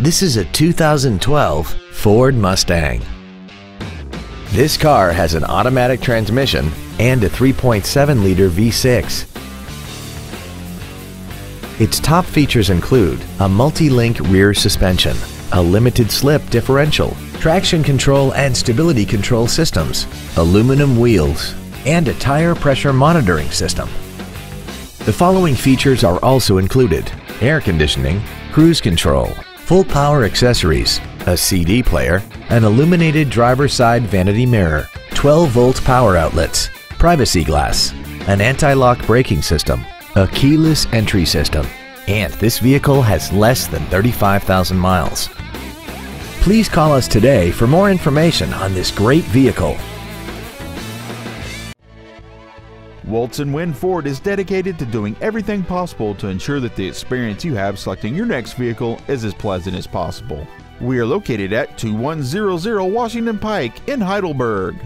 This is a 2012 Ford Mustang. This car has an automatic transmission and a 3.7-liter V6. Its top features include a multi-link rear suspension, a limited slip differential, traction control and stability control systems, aluminum wheels, and a tire pressure monitoring system. The following features are also included air conditioning, cruise control, full power accessories, a CD player, an illuminated driver's side vanity mirror, 12 volt power outlets, privacy glass, an anti-lock braking system, a keyless entry system, and this vehicle has less than 35,000 miles. Please call us today for more information on this great vehicle. Woltz and Wind Ford is dedicated to doing everything possible to ensure that the experience you have selecting your next vehicle is as pleasant as possible. We are located at 2100 Washington Pike in Heidelberg.